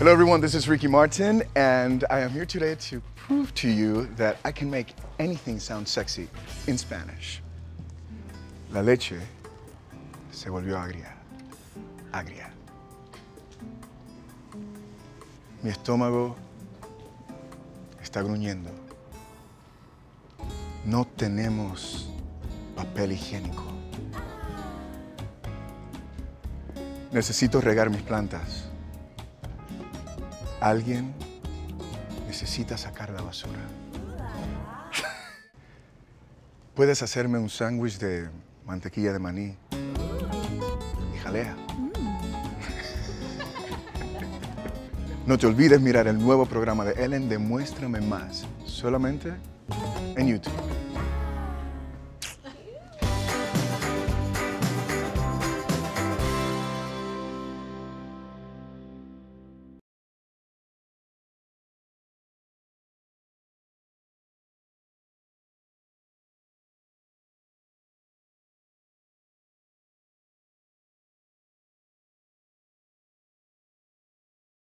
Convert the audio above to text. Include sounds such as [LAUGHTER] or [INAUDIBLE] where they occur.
Hello, everyone. This is Ricky Martin, and I am here today to prove to you that I can make anything sound sexy in Spanish. La leche se volvió agria. Agria. Mi estómago está gruñendo. No tenemos papel higiénico. Necesito regar mis plantas. Alguien necesita sacar la basura. [LAUGHS] Puedes hacerme un sándwich de mantequilla de maní y jalea. [LAUGHS] No te olvides mirar el nuevo programa de Ellen Demuéstrame Más, solamente en YouTube.